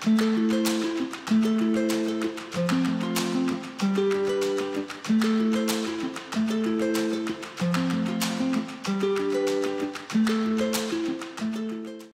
Mm-hmm.